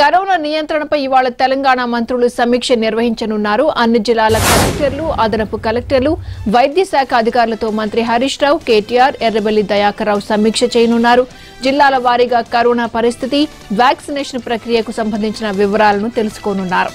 Corona నియంత్రణపై ఇవాళ తెలంగాణ మంత్రులు సమీక్ష నిర్వహించనున్నారు. అన్ని జిల్లాల కలెక్టర్లు అదనపు కలెక్టర్లు వైద్య శాఖ అధికారులతో మంత్రి హరీష్ రావు కేటీఆర్ ఎర్రబెల్లి దయాకర్రావు సమీక్ష చేయనున్నారు. జిల్లాల వారీగా కరోనా పరిస్థితి వ్యాక్సినేషన్ ప్రక్రియకు సంబంధించిన వివరాలను తెలుసుకోనున్నారు.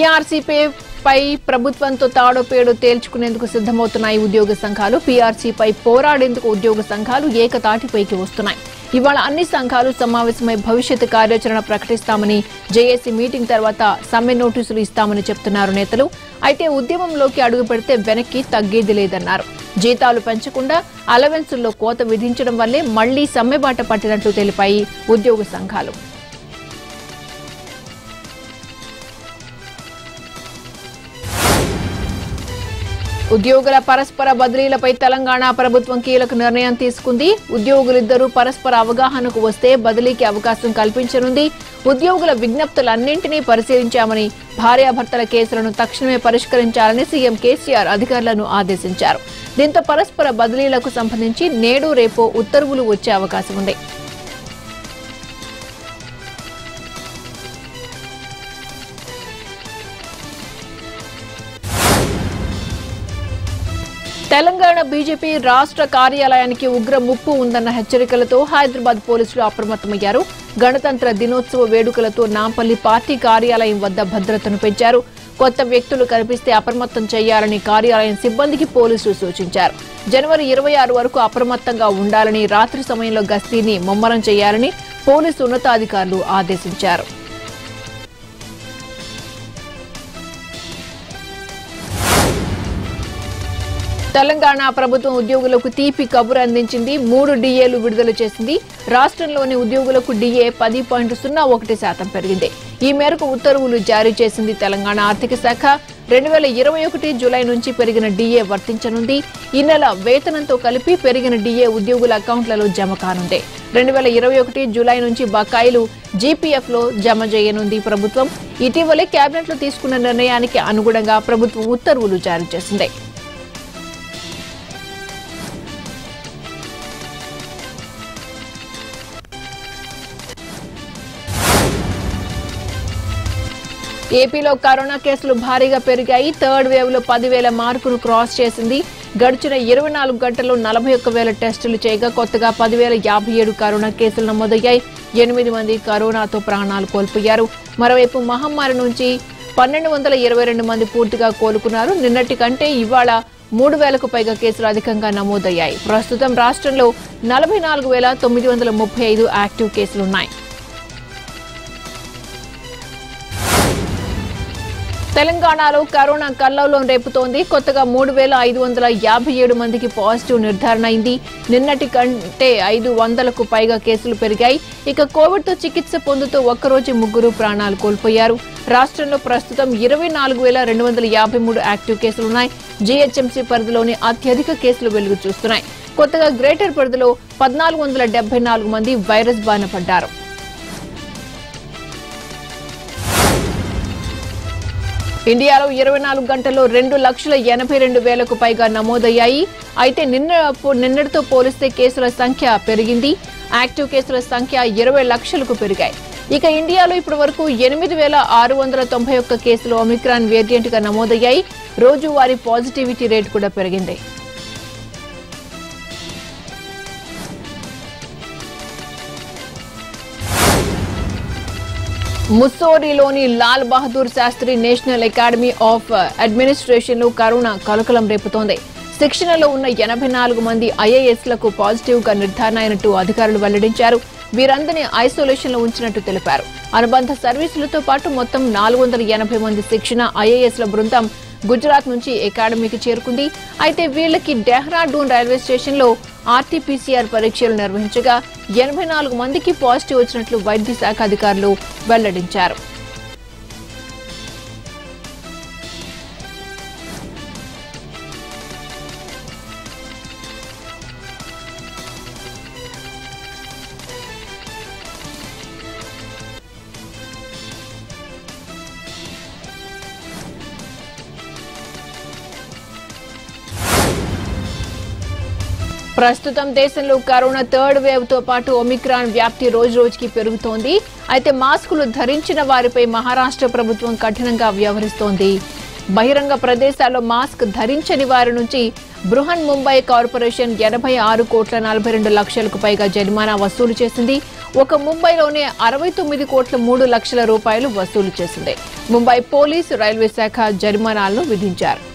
పీఆర్సీపై పై ప్రభుత్వంతో తాడోపేడో తేల్చుకునేందుకు సిద్దమవుతున్నాయి ఉద్యోగ సంఘాలు. పీఆర్సీపై పోరాడేందుకు ఉద్యోగ సంఘాలు ఏకతాటిపైకి వస్తున్నాయి. ఇవాళ అన్ని సంఘాలు సమావేశమై భవిష్యత్ కార్యాచరణ ప్రకటిస్తామని జేఏసీ మీటింగ్ తర్వాత సమ్మె నోటీసులు ఇస్తామని చెప్తున్నారు నేతలు. అయితే ఉద్యమంలోకి అడుగు పెడితే వెనక్కి తగ్గేది లేదన్నారు. జీతాలు పెంచకుండా అలవెన్సుల్లో కోత విధించడం వల్లే మళ్ళీ సమ్మె బాట పట్టినట్లు తెలిపాయి ఉద్యోగ సంఘాలు. ఉద్యోగుల పరస్పర బదిలీలపై తెలంగాణ ప్రభుత్వం కీలక నిర్ణయం తీసుకుంది. ఉద్యోగులిద్దరూ పరస్పర అవగాహనకు వస్తే బదిలీకి అవకాశం కల్పించనుంది. ఉద్యోగుల విజ్ఞప్తులన్నింటినీ పరిశీలించామని భార్యాభర్తల కేసులను తక్షణమే పరిష్కరించాలని సీఎం కేసీఆర్ అధికారులను ఆదేశించారు. దీంతో పరస్పర బదిలీలకు సంబంధించి నేడు రేపో ఉత్తర్వులు వచ్చే అవకాశం ఉంది. తెలంగాణ బీజేపీ రాష్ట్ర కార్యాలయానికి ఉగ్ర ముప్పు ఉందన్న హెచ్చరికలతో హైదరాబాద్ పోలీసులు అప్రమత్తమయ్యారు. గణతంత్ర దినోత్సవ వేడుకలతో నాంపల్లి పార్టీ కార్యాలయం వద్ద భద్రతను పెంచారు. కొత్త వ్యక్తులు కనిపిస్తే అప్రమత్తం చేయాలని కార్యాలయం సిబ్బందికి పోలీసులు సూచించారు. జనవరి ఇరవై ఆరు వరకు అప్రమత్తంగా ఉండాలని రాత్రి సమయంలో గస్తీని ముమ్మరం చేయాలని పోలీసు ఉన్నతాధికారులు ఆదేశించారు. తెలంగాణ ప్రభుత్వం ఉద్యోగులకు తీపి కబురు అందించింది. మూడు డిఏలు విడుదల చేసింది. రాష్ట్రంలోని ఉద్యోగులకు డిఏ పది పాయింట్ సున్నా ఒకటి శాతం పెరిగింది. ఈ మేరకు ఉత్తర్వులు జారీ చేసింది తెలంగాణ ఆర్థిక శాఖ. రెండు వేల ఇరవై ఒకటి జూలై నుంచి పెరిగిన డిఏ వర్తించనుంది. ఈ నెల వేతనంతో కలిపి పెరిగిన డిఏ ఉద్యోగుల అకౌంట్లలో జమ కానుంది. రెండు వేల ఇరవై ఒకటి జూలై నుంచి బకాయిలు జీపీఎఫ్లో జమ చేయనుంది ప్రభుత్వం. ఇటీవలే కేబినెట్లో తీసుకున్న నిర్ణయానికి అనుగుణంగా ప్రభుత్వం ఉత్తర్వులు జారీ చేసింది. ఏపీలో కరోనా కేసులు భారీగా పెరిగాయి. థర్డ్ వేవ్లో పదివేల మార్కును క్రాస్ చేసింది. గడిచిన ఇరవై నాలుగు గంటల్లో నలభై ఒక్క వేల టెస్టులు చేయగా కొత్తగా పదివేల యాభై ఏడు కరోనా కేసులు నమోదయ్యాయి. ఎనిమిది మంది కరోనాతో ప్రాణాలు కోల్పోయారు. మరోవైపు మహమ్మారి నుంచి పన్నెండు వందల ఇరవై రెండు మంది పూర్తిగా కోలుకున్నారు. నిన్నటి కంటే ఇవాళ మూడు వేలకు పైగా కేసులు అధికంగా నమోదయ్యాయి. ప్రస్తుతం రాష్ట్రంలో నలభై నాలుగు వేల తొమ్మిది వందల ముప్పై ఐదు యాక్టివ్ కేసులున్నాయి. తెలంగాణలో కరోనా కల్లోలం రేపుతోంది. కొత్తగా మూడు వేల ఐదు వందల యాభై ఏడు మందికి పాజిటివ్ నిర్ధారణ అయింది. నిన్నటి కంటే ఐదు వందలకు పైగా కేసులు పెరిగాయి. ఇక కోవిడ్తో చికిత్స పొందుతూ ఒక్కరోజు ముగ్గురు ప్రాణాలు కోల్పోయారు. రాష్ట్రంలో ప్రస్తుతం ఇరవై నాలుగు వేల రెండు వందల యాభై మూడు యాక్టివ్ కేసులున్నాయి. జీహెచ్ఎంసీ పరిధిలోని అత్యధిక కేసులు వెలుగు చూస్తున్నాయి. కొత్తగా గ్రేటర్ పరిధిలో పద్నాలుగు వందల డెబ్బై నాలుగు మంది వైరస్ బారిన పడ్డారు. ఇండియాలో ఇరవై నాలుగు గంటల్లో రెండు లక్షల ఎనభై రెండు వేలకు పైగా నమోదయ్యాయి. అయితే నిన్న నిన్నటితో పోలిస్తే కేసుల సంఖ్య పెరిగింది. యాక్టివ్ కేసుల సంఖ్య ఇరవై లక్షలకు పెరిగాయి. ఇక ఇండియాలో ఇప్పటి వరకు ఎనిమిది వేల ఆరు వందల తొంభై ఒక్క కేసులు ఒమిక్రాన్ వేరియంట్గా నమోదయ్యాయి. రోజువారీ పాజిటివిటీ రేటు కూడా పెరిగింది. ముస్సోరిలోని Lal Bahadur Shastri national academy of అడ్మినిస్ట్రేషన్లో corona కలకలం రేపుతోంది. శిక్షణలో ఉన్న ఎనభై నాలుగు మంది ఐఏఎస్లకు పాజిటివ్గా నిర్ధారణ అయినట్టు అధికారులు వెల్లడించారు. వీరందరినీ ఐసోలేషన్లో ఉంచినట్టు తెలిపారు. అనుబంధ సర్వీసులతో పాటు మొత్తం నాలుగు వందల ఎనభై మంది శిక్షణ ఐఏఎస్ల బృందం గుజరాత్ నుంచి అకాడమీకి చేరుకుంది. అయితే వీళ్ళకి డెహ్రాడూన్ రైల్వే స్టేషన్లో ఆర్టీపీసీఆర్ పరీక్షలు నిర్వహించగా ఎనభై నాలుగు మందికి పాజిటివ్ వచ్చినట్లు వైద్య శాఖ అధికారులు వెల్లడించారు. ప్రస్తుతం దేశంలో కరోనా థర్డ్ వేవ్తో పాటు ఒమిక్రాన్ వ్యాప్తి రోజు రోజుకి పెరుగుతోంది. అయితే మాస్కులు ధరించిన వారిపై మహారాష్ట్ర ప్రభుత్వం కఠినంగా వ్యవహరిస్తోంది. బహిరంగ ప్రదేశాల్లో మాస్క్ ధరించని వారి నుంచి బృహన్ ముంబై కార్పొరేషన్ ఎనభై ఆరు కోట్ల నలభై రెండు లక్షలకు పైగా జరిమానా వసూలు చేసింది. ఒక ముంబైలోనే అరవై తొమ్మిది కోట్ల మూడు లక్షల రూపాయలు వసూలు చేసింది. ముంబై పోలీసు రైల్వే శాఖ జరిమానాలను విధించారు.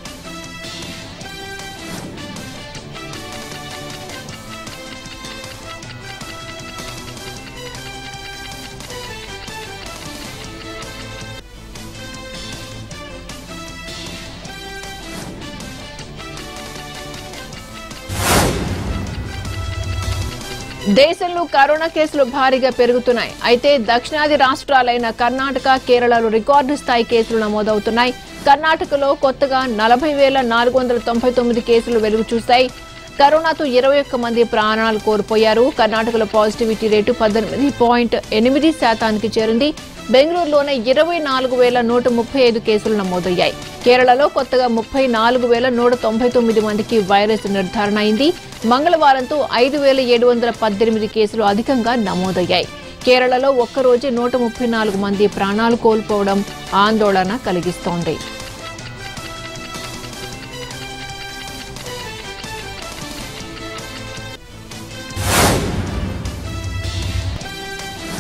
దేశంలో కరోనా కేసులు భారీగా పెరుగుతున్నాయి. అయితే దక్షిణాది రాష్ట్రాలైన కర్ణాటక కేరళలో రికార్డు స్థాయి కేసులు నమోదవుతున్నాయి. కర్ణాటకలో కొత్తగా నలభై వేల నాలుగు వందల తొంభై తొమ్మిది కేసులు వెలుగు చూశాయి. కరోనాతో ఇరవై ఒక్క మంది ప్రాణాలు కోల్పోయారు. కర్ణాటకలో పాజిటివిటీ రేటు పద్దెనిమిది పాయింట్ ఎనిమిది శాతానికి చేరింది. బెంగళూరులోనే ఇరవై నాలుగు వేల నూట ముప్పై ఐదు కేసులు నమోదయ్యాయి. కేరళలో కొత్తగా ముప్పై నాలుగు వేల నూట తొంభై తొమ్మిది మందికి వైరస్ నిర్ధారణ అయింది. మంగళవారంతో ఐదు వేల ఏడు వందల పద్దెనిమిది కేసులు అధికంగా నమోదయ్యాయి. కేరళలో ఒక్కరోజే నూట ముప్పై నాలుగు మంది ప్రాణాలు కోల్పోవడం ఆందోళన కలిగిస్తోంది.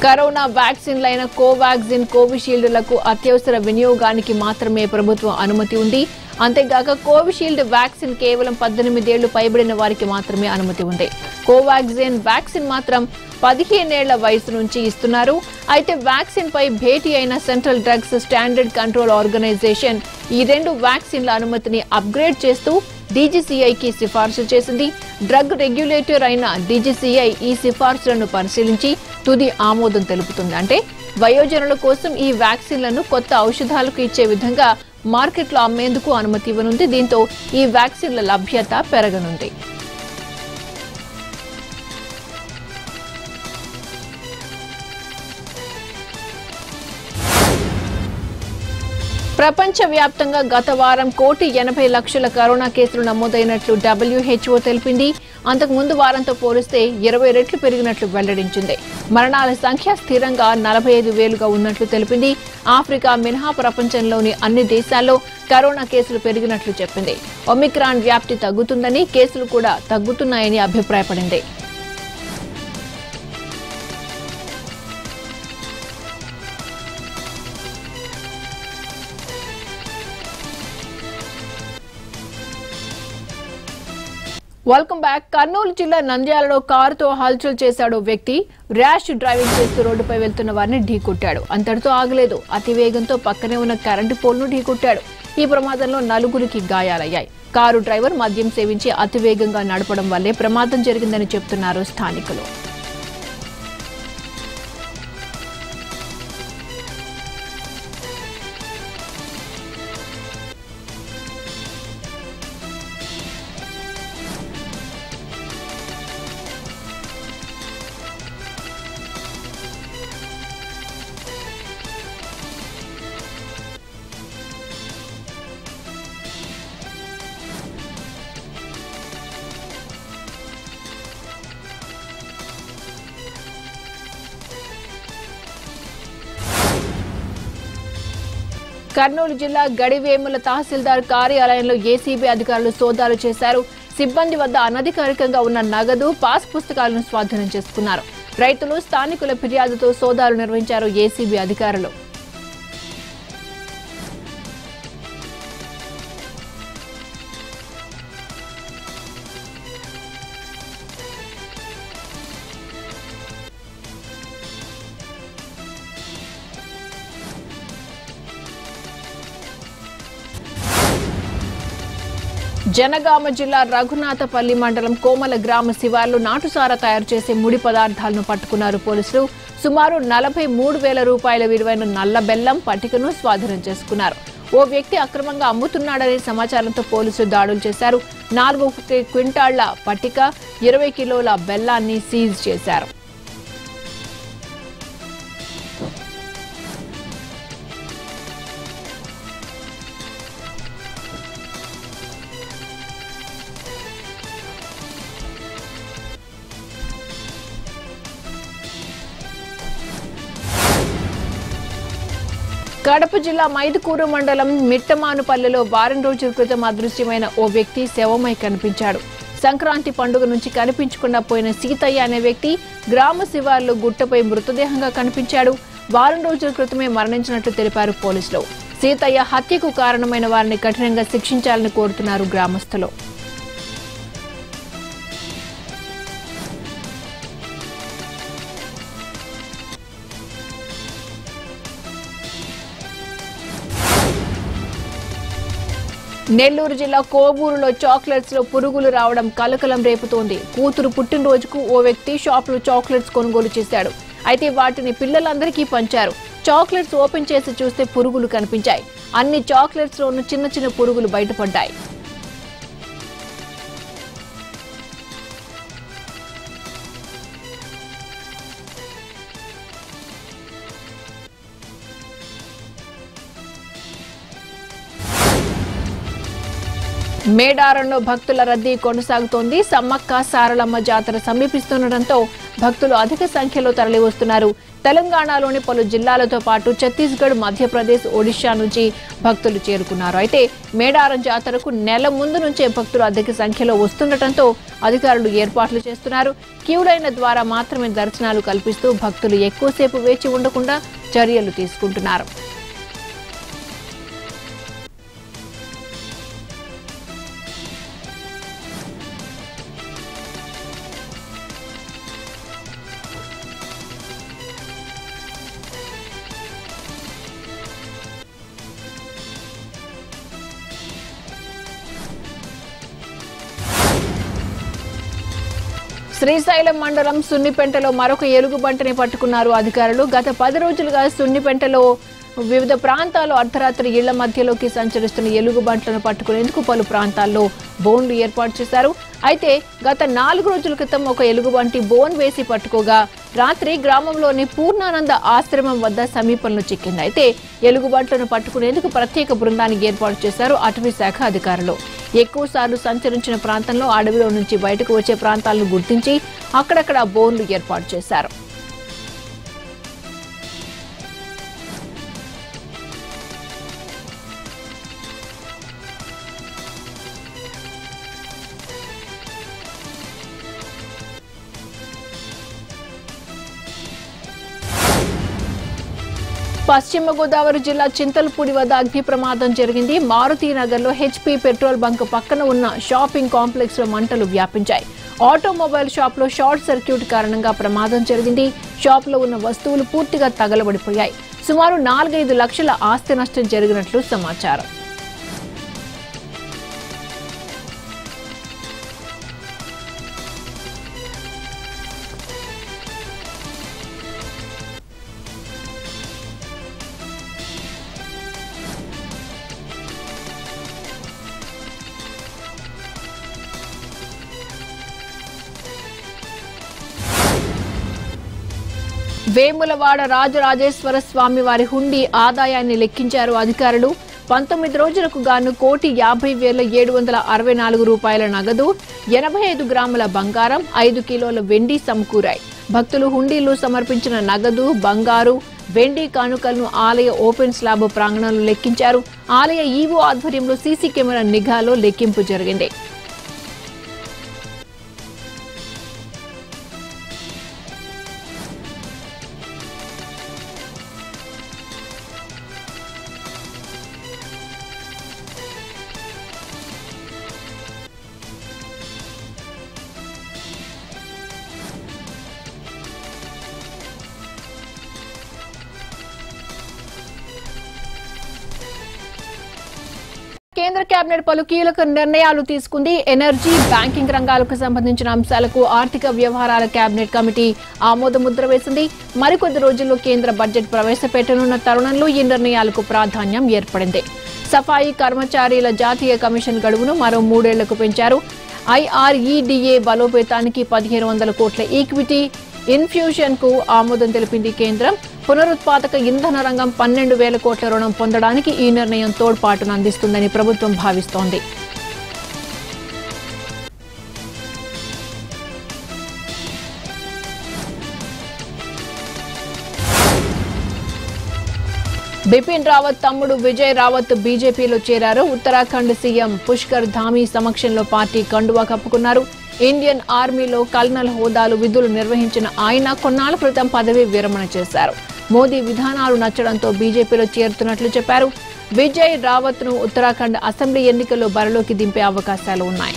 కరోనా వ్యాక్సిన్లైన కోవాక్సిన్ కోవిషీల్డ్లకు అత్యవసర వినియోగానికి మాత్రమే ప్రభుత్వం అనుమతి ఉంది. అంతేగాక కోవిషీల్డ్ వ్యాక్సిన్ కేవలం పద్దెనిమిదేళ్ళు పైబడిన వారికి మాత్రమే అనుమతి ఉంది. కోవాక్సిన్ వ్యాక్సిన్ మాత్రం పదిహేనేళ్ళ వయసు నుంచి ఇస్తున్నారు. అయితే వ్యాక్సిన్ పై భేటీ అయిన central drugs standard control organisation ఈ రెండు వ్యాక్సిన్ల అనుమతిని అప్గ్రేడ్ చేస్తూ డీజీసీఐకి సిఫార్సు చేసింది. డ్రగ్ రెగ్యులేటర్ అయిన డీజీసీఐ ఈ సిఫార్సులను పరిశీలించి తుది ఆమోదం తెలుపుతుంది. అంటే వయోజనుల కోసం ఈ వ్యాక్సిన్లను కొత్త ఔషధాలకు ఇచ్చే విధంగా మార్కెట్లో అమ్మేందుకు అనుమతి ఇవ్వనుంది. దీంతో ఈ వ్యాక్సిన్ల లభ్యత పెరగనుంది. ప్రపంచవ్యాప్తంగా గత వారం కోటి ఎనభై లక్షల కరోనా కేసులు నమోదైనట్లు డబ్ల్యూహెచ్ఓ తెలిపింది. అంతకు ముందు వారంతో పోలిస్తే ఇరవై రెట్లు పెరిగినట్లు వెల్లడించింది. మరణాల సంఖ్య స్థిరంగా నలభై ఐదు వేలుగా ఉన్నట్లు తెలిపింది. ఆఫ్రికా మినహా ప్రపంచంలోని అన్ని దేశాల్లో కరోనా కేసులు పెరిగినట్లు చెప్పింది. ఒమిక్రాన్ వ్యాప్తి తగ్గుతుందని కేసులు కూడా తగ్గుతున్నాయని అభిప్రాయపడింది. వెల్కమ్ బ్యాక్ కర్నూలు జిల్లా నంద్యాలలో కారుతో హల్చల్ చేశాడు వ్యక్తి. ర్యాష్ డ్రైవింగ్ చేస్తూ రోడ్డుపై వెళ్తున్న వారిని ఢీకొట్టాడు అంతటితో ఆగలేదు. అతి వేగంతో పక్కనే ఉన్న కరెంటు పోల్ను ఢీకొట్టాడు ఈ ప్రమాదంలో నలుగురికి గాయాలయ్యాయి. కారు డ్రైవర్ మద్యం సేవించి అతి వేగంగా నడపడం వల్లే ప్రమాదం జరిగిందని చెప్తున్నారు స్థానికులు. కర్నూలు జిల్లా గడివేముల తహసీల్దార్ కార్యాలయంలో ఏసీబీ అధికారులు సోదాలు చేశారు. సిబ్బంది వద్ద అనధికారికంగా ఉన్న నగదు పాస్ పుస్తకాలను స్వాధీనం చేసుకున్నారు. రైతులు స్థానికుల ఫిర్యాదుతో సోదాలు నిర్వహించారు ఏసీబీ అధికారులు. జనగామ జిల్లా రఘునాథపల్లి మండలం కోమల గ్రామ శివార్లు నాటుసార తయారు చేసే ముడి పదార్థాలను పట్టుకున్నారు పోలీసులు. సుమారు నలభై మూడు వేల రూపాయల విలువైన నల్ల బెల్లం పట్టికను స్వాధీనం చేసుకున్నారు. ఓ వ్యక్తి అక్రమంగా అమ్ముతున్నాడనే సమాచారంతో పోలీసులు దాడులు చేశారు. నాలుగు క్వింటాళ్ళ పట్టిక ఇరవై కిలోల బెల్లాన్ని సీజ్ చేశారు. కడప జిల్లా మైదుకూరు మండలం మిట్టమానుపల్లెలో వారం రోజుల క్రితం అదృశ్యమైన ఓ వ్యక్తి శవమై కనిపించాడు. సంక్రాంతి పండుగ నుంచి కనిపించకుండా పోయిన సీతయ్య అనే వ్యక్తి గ్రామ శివార్లో గుట్టపై మృతదేహంగా కనిపించాడు. వారం రోజుల క్రితమే మరణించినట్లు తెలిపారు పోలీసులు. సీతయ్య హత్యకు కారణమైన వారిని కఠినంగా శిక్షించాలని కోరుతున్నారు గ్రామస్తులు. నెల్లూరు జిల్లా కోవూరులో చాక్లెట్స్లో పురుగులు రావడం కలకలం రేపుతోంది. కూతురు పుట్టినరోజుకు ఓ వ్యక్తి షాప్లో చాక్లెట్స్ కొనుగోలు చేశాడు. అయితే వాటిని పిల్లలందరికీ పంచారు. చాక్లెట్స్ ఓపెన్ చేసి చూస్తే పురుగులు కనిపించాయి. అన్ని చాక్లెట్స్ లోనూ చిన్న చిన్న పురుగులు బయటపడ్డాయి. మేడారంలో భక్తుల రద్దీ కొనసాగుతోంది. సమ్మక్క సారలమ్మ జాతర సమీపిస్తుండటంతో భక్తులు అధిక సంఖ్యలో తరలివస్తున్నారు. తెలంగాణలోని పలు జిల్లాలతో పాటు ఛత్తీస్గఢ్ మధ్యప్రదేశ్ ఒడిశా నుంచి భక్తులు చేరుకున్నారు. అయితే మేడారం జాతరకు నెల ముందు నుంచే భక్తులు అధిక సంఖ్యలో వస్తుండటంతో అధికారులు ఏర్పాట్లు చేస్తున్నారు. క్యూ ద్వారా మాత్రమే దర్శనాలు కల్పిస్తూ భక్తులు ఎక్కువసేపు వేచి ఉండకుండా చర్యలు తీసుకుంటున్నారు. శ్రీశైలం మండలం సున్నిపెంటలో మరొక ఎలుగుబంటిని పట్టుకున్నారు అధికారులు. గత పది రోజులుగా సున్నిపెంటలో వివిధ ప్రాంతాల్లో అర్ధరాత్రి ఇళ్ళ మధ్యలోకి సంచరిస్తున్న ఎలుగుబంట్లను పట్టుకునేందుకు పలు ప్రాంతాల్లో బోన్లు ఏర్పాటు చేశారు. అయితే గత నాలుగు రోజుల క్రితం ఒక ఎలుగుబంటి బోన్ వేసి పట్టుకోగా రాత్రి గ్రామంలోని పూర్ణానంద ఆశ్రమం వద్ద సమీపంలో చిక్కింది. అయితే ఎలుగుబంట్లను పట్టుకునేందుకు ప్రత్యేక బృందాన్ని ఏర్పాటు చేశారు అటవీ శాఖ అధికారులు. ఎక్కువ సార్లు సంచరించిన ప్రాంతంలో అడవిలో నుంచి బయటకు వచ్చే ప్రాంతాలను గుర్తించి అక్కడక్కడ బోన్లు ఏర్పాటు చేశారు. పశ్చిమ గోదావరి జిల్లా చింతలపూడి వద్ద అగ్ని ప్రమాదం జరిగింది. మారుతి నగర్లో హెచ్పీ పెట్రోల్ బంక్ పక్కన ఉన్న షాపింగ్ కాంప్లెక్స్లో మంటలు వ్యాపించాయి. ఆటోమొబైల్ షాప్లో షార్ట్ సర్క్యూట్ కారణంగా ప్రమాదం జరిగింది. షాప్లో ఉన్న వస్తువులు పూర్తిగా తగలబడిపోయాయి. సుమారు నాలుగైదు లక్షల ఆస్తి నష్టం జరిగినట్లు సమాచారం. వేములవాడ రాజరాజేశ్వర స్వామి వారి హుండీ ఆదాయాన్ని లెక్కించారు అధికారులు. పంతొమ్మిది రోజులకు గాను కోటి యాభై వేల ఏడు వందల అరవై నాలుగు రూపాయల నగదు ఎనభై ఐదు గ్రాముల బంగారం ఐదు కిలోల వెండి సమకూరాయి. భక్తులు హుండీలు సమర్పించిన నగదు బంగారు వెండి కానుకలను ఆలయ ఓపెన్ స్లాబ్ ప్రాంగణంలో లెక్కించారు. ఆలయ ఈవో ఆధ్వర్యంలో సీసీ కెమెరా నిఘాలో లెక్కింపు జరిగింది. కేంద్ర కేబినెట్ పలు కీలక నిర్ణయాలు తీసుకుంది ఎనర్జీ బ్యాంకింగ్ రంగాలకు సంబంధించిన అంశాలకు ఆర్థిక వ్యవహారాల కేబినెట్ కమిటీ ఆమోద ముద్ర వేసింది. మరికొద్ది రోజుల్లో కేంద్ర బడ్జెట్ ప్రవేశపెట్టనున్న తరుణంలో ఈ నిర్ణయాలకు ప్రాధాన్యం ఏర్పడింది. సఫాయి కర్మచారీల జాతీయ కమిషన్ గడువును మరో మూడేళ్ళకు పెంచారు. ఐఆర్ఈడిఏ బలోపేతానికి పదిహేను వందల కోట్ల ఈక్విటీ ఇన్ఫ్యూషన్కు ఆమోదం తెలిపింది కేంద్రం. పునరుత్పాదక ఇంధన రంగం పన్నెండు వేల కోట్ల రుణం పొందడానికి ఈ నిర్ణయం తోడ్పాటును అందిస్తుందని ప్రభుత్వం భావిస్తోంది. బిపిన్ రావత్ తమ్ముడు విజయ్ రావత్ బీజేపీలో చేరారు. ఉత్తరాఖండ్ సీఎం పుష్కర్ ధామీ సమక్షంలో పార్టీ కండువా కప్పుకున్నారు. ఇండియన్ ఆర్మీలో కల్నల్ హోదాలు విధులు నిర్వహించిన ఆయన కొన్నాళ్ళ క్రితం పదవి విరమణ చేశారు. మోదీ విధానాలు నచ్చడంతో బీజేపీలో చేరుతున్నట్లు చెప్పారు. విజయ్ రావత్ను ఉత్తరాఖండ్ అసెంబ్లీ ఎన్నికల్లో బరిలోకి దింపే అవకాశాలు ఉన్నాయి.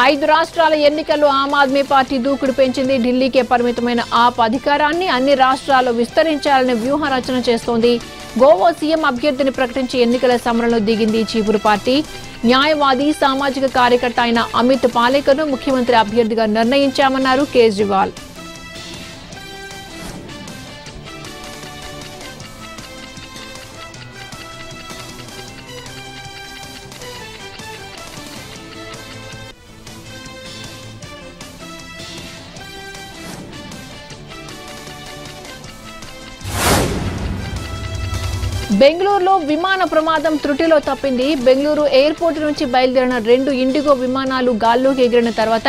ఐదు రాష్ట్రాల ఎన్నికల్లో ఆమ్ ఆద్మీ పార్టీ దూకుడు పెంచింది. ఢిల్లీకే పరిమితమైన ఆప్ అధికారాన్ని అన్ని రాష్ట్రాల్లో విస్తరించాలని వ్యూహ రచన చేస్తోంది. గోవా సీఎం అభ్యర్థిని ప్రకటించి ఎన్నికల సమరంలో దిగింది చీపురు పార్టీ. న్యాయవాది సామాజిక కార్యకర్త అయిన అమిత్ పాలేకర్ను ముఖ్యమంత్రి అభ్యర్థిగా నిర్ణయించామన్నారు కేజ్రీవాల్. బెంగళూరులో విమాన ప్రమాదం త్రుటిలో తప్పింది. బెంగళూరు ఎయిర్పోర్ట్ నుంచి బయలుదేరిన రెండు ఇండిగో విమానాలు గాల్లోకి ఎగిరిన తర్వాత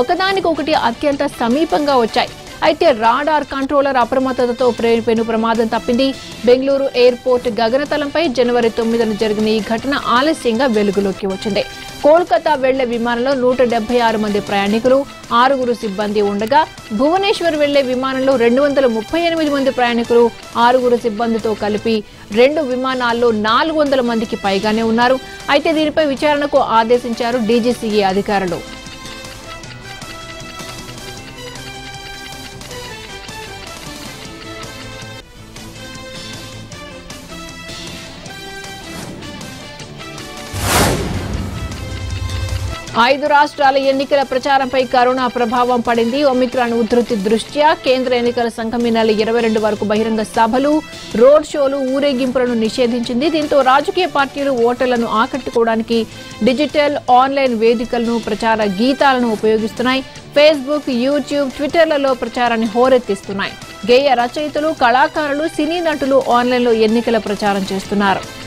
ఒకదానికొకటి అత్యంత సమీపంగా వచ్చాయి. అయితే రాడార్ కంట్రోలర్ అప్రమత్తతతో ప్రే- పెను ప్రమాదం తప్పింది. బెంగళూరు ఎయిర్పోర్ట్ గగనతలంపై జనవరి తొమ్మిదిన జరిగిన ఈ ఘటన ఆలస్యంగా వెలుగులోకి వచ్చింది. కోల్కతా వెళ్ళే విమానంలో నూట డెబ్బై ఆరు మంది ప్రయాణికులు ఆరుగురు సిబ్బంది ఉండగా భువనేశ్వర్ వెళ్ళే విమానంలో రెండు వందల ముప్పై ఎనిమిది మంది ప్రయాణికులు ఆరుగురు సిబ్బందితో కలిపి రెండు విమానాల్లో నాలుగు వందల మందికి పైగానే ఉన్నారు. అయితే దీనిపై విచారణకు ఆదేశించారు డీజీసీఏ అధికారులు. ఐదు రాష్ట్రాల ఎన్నికల ప్రచారంపై కరోనా ప్రభావం పడింది. ఒమిక్రాన్ ఉధృతి దృష్ట్యా కేంద్ర ఎన్నికల సంఘం ఈ నెల ఇరవై రెండు వరకు బహిరంగ సభలు రోడ్ షోలు ఊరేగింపులను నిషేధించింది. దీంతో రాజకీయ పార్టీలు ఓటర్లను ఆకట్టుకోవడానికి డిజిటల్ ఆన్లైన్ వేదికలను ప్రచార గీతాలను ఉపయోగిస్తున్నాయి. ఫేస్బుక్ యూట్యూబ్ ట్విట్టర్లలో ప్రచారాన్ని హోరెత్తిస్తున్నాయి. గేయ రచయితలు కళాకారులు సినీ నటులు ఆన్లైన్లో ఎన్నికల ప్రచారం చేస్తున్నారు.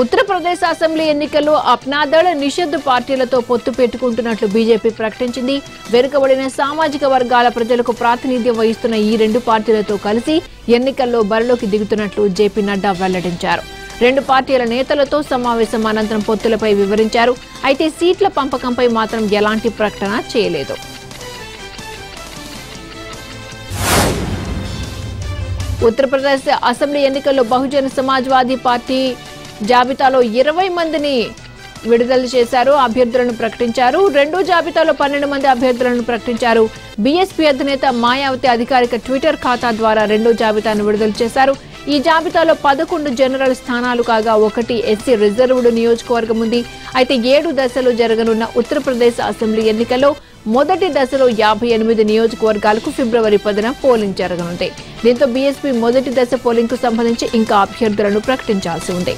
ఉత్తరప్రదేశ్ అసెంబ్లీ ఎన్నికల్లో అప్నాదళ్ నిషేధ్ పార్టీలతో పొత్తు పెట్టుకుంటున్నట్లు బీజేపీ ప్రకటించింది. వెనుకబడిన సామాజిక వర్గాల ప్రజలకు ప్రాతినిధ్యం వహిస్తున్న ఈ రెండు పార్టీలతో కలిసి ఎన్నికల్లో బరిలోకి దిగుతున్నట్లు జేపీ నడ్డా వెల్లడించారు. రెండు పార్టీల నేతలతో సమావేశం అనంతరం పొత్తులపై వివరించారు. అయితే సీట్ల పంపకంపై మాత్రం ఎలాంటి ప్రకటన చేయలేదు. ఉత్తరప్రదేశ్ అసెంబ్లీ ఎన్నికల్లో బహుజన సమాజ్వాదీ పార్టీ జాబితాలో ఇరవై మందిని విడుదల చేశారు అభ్యర్థులను ప్రకటించారు. రెండో జాబితాలో పన్నెండు మంది అభ్యర్థులను ప్రకటించారు. బీఎస్పీ అధినేత మాయావతి అధికారిక ట్విట్టర్ ఖాతా ద్వారా రెండో జాబితాను విడుదల చేశారు. ఈ జాబితాలో పదకొండు జనరల్ స్థానాలు కాగా ఒకటి ఎస్సీ రిజర్వ్డ్ నియోజకవర్గం ఉంది. అయితే ఏడు దశలో జరగనున్న ఉత్తరప్రదేశ్ అసెంబ్లీ ఎన్నికల్లో మొదటి దశలో యాభై ఎనిమిది నియోజకవర్గాలకు ఫిబ్రవరి పదిన పోలింగ్ జరగనుంది. దీంతో బీఎస్పీ మొదటి దశ పోలింగ్కు సంబంధించి ఇంకా అభ్యర్థులను ప్రకటించాల్సి ఉంది.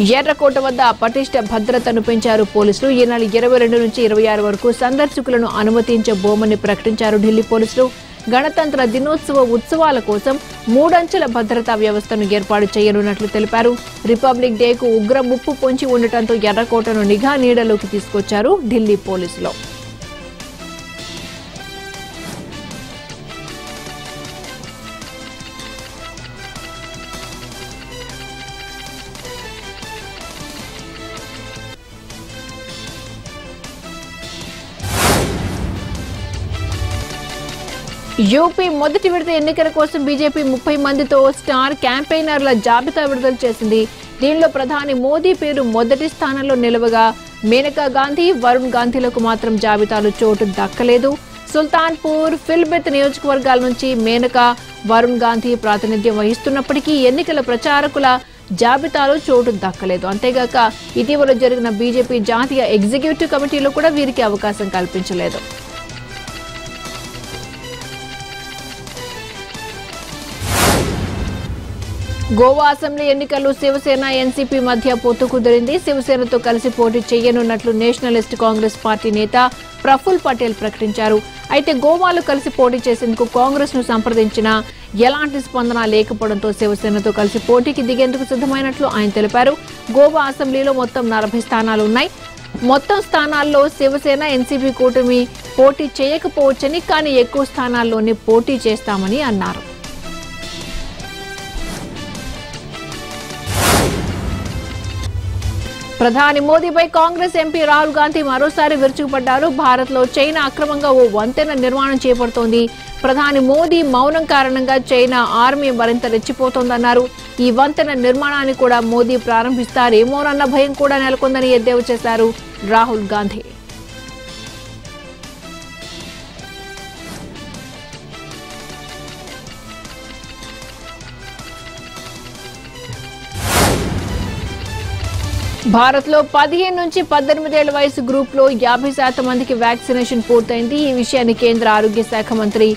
ఎర్రకోట వద్ద పటిష్ట భద్రతను పెంచారు పోలీసులు. ఈ నెల ఇరవై రెండు నుంచి ఇరవై ఆరు వరకు సందర్శకులను అనుమతించబోమని ప్రకటించారు ఢిల్లీ పోలీసులు. గణతంత్ర దినోత్సవ ఉత్సవాల కోసం మూడంచెల భద్రతా వ్యవస్థను ఏర్పాటు చేయనున్నట్లు తెలిపారు. రిపబ్లిక్ డేకు ఉగ్ర ముప్పు పొంచి ఉండటంతో ఎర్రకోటను నిఘా నీడలోకి తీసుకొచ్చారు ఢిల్లీ పోలీసులు. యూపీ మొదటి విడత ఎన్నికల కోసం బీజేపీ ముప్పై మందితో స్టార్ క్యాంపెయినర్ల జాబితా విడుదల చేసింది. దీనిలో ప్రధాని మోదీ పేరు మొదటి స్థానంలో నిలవగా మేనకా గాంధీ వరుణ్ గాంధీలకు మాత్రం జాబితాలో చోటు దక్కలేదు. సుల్తాన్పూర్ ఫిల్బెత్ నియోజకవర్గాల నుంచి మేనకా వరుణ్ గాంధీ ప్రాతినిధ్యం వహిస్తున్నప్పటికీ ఎన్నికల ప్రచారకుల జాబితాలో చోటు దక్కలేదు. అంతేగాక ఇటీవల జరిగిన బీజేపీ జాతీయ ఎగ్జిక్యూటివ్ కమిటీలో కూడా వీరికి అవకాశం కల్పించలేదు. గోవా అసెంబ్లీ ఎన్నికల్లో శివసేన ఎన్సీపీ మధ్య పొత్తు కుదిరింది. శివసేనతో కలిసి పోటీ చేయనున్నట్లు నేషనలిస్ట్ కాంగ్రెస్ పార్టీ నేత ప్రఫుల్ పటేల్ ప్రకటించారు. అయితే గోవాలో కలిసి పోటీ చేసేందుకు కాంగ్రెస్ను సంప్రదించినా ఎలాంటి స్పందన లేకపోవడంతో శివసేనతో కలిసి పోటీకి దిగేందుకు సిద్ధమైనట్లు ఆయన తెలిపారు. గోవా అసెంబ్లీలో మొత్తం నలభై స్థానాలు ఉన్నాయి. మొత్తం స్థానాల్లో శివసేన ఎన్సీపీ కూటమి పోటీ చేయకపోవచ్చని కానీ ఎక్కువ స్థానాల్లోనే పోటీ చేస్తామని అన్నారు. ప్రధాని మోదీపై కాంగ్రెస్ ఎంపీ రాహుల్ గాంధీ మరోసారి విరుచుకుపడ్డారు. భారత్లో చైనా అక్రమంగా ఓ వంతెన నిర్మాణం చేపడుతోంది. ప్రధాని మోదీ మౌనం కారణంగా చైనా ఆర్మీ మరింత రెచ్చిపోతోందన్నారు. ఈ వంతెన నిర్మాణాన్ని కూడా మోదీ ప్రారంభిస్తారేమోనన్న భయం కూడా నెలకొందని ఎద్దేవా చేశారు రాహుల్ గాంధీ. భారత్లో పదిహేను నుంచి పద్దెనిమిదేళ్ళ వయసు గ్రూప్లో యాభై శాతం మందికి వ్యాక్సినేషన్ పూర్తయింది. ఈ విషయాన్ని కేంద్ర ఆరోగ్య శాఖ మంత్రి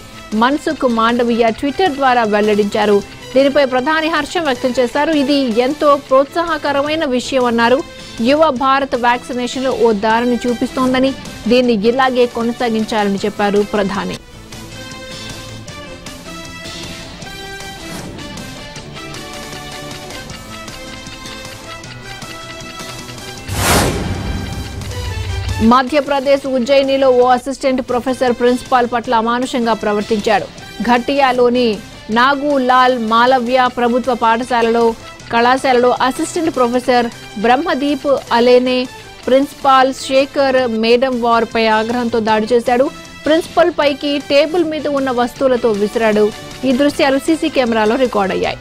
మన్సుఖ్ మాండవీయ ట్విట్టర్ ద్వారా వెల్లడించారు. దీనిపై ప్రధాని హర్షం వ్యక్తం చేశారు. ఇది ఎంతో ప్రోత్సాహకరమైన విషయం అన్నారు. యువ భారత్ వ్యాక్సినేషన్లో ఓ దారిని చూపిస్తోందని దీన్ని ఇలాగే కొనసాగించాలని చెప్పారు ప్రధాని. మధ్యప్రదేశ్ ఉజ్జయినిలో ఓ అసిస్టెంట్ ప్రొఫెసర్ ప్రిన్సిపాల్ పట్ల అమానుషంగా ప్రవర్తించాడు. ఘటియాలోని నాగులాల్ మాలవ్య ప్రభుత్వ పాఠశాలలో కళాశాలలో assistant professor బ్రహ్మదీప్ అలేనే principal Shekhar madam వార్పై ఆగ్రహంతో దాడి చేశాడు. ప్రిన్సిపల్ పైకి టేబుల్ మీద ఉన్న వస్తువులతో విసిరాడు. ఈ దృశ్యాలు సీసీ కెమెరాలో రికార్డ్ అయ్యాయి.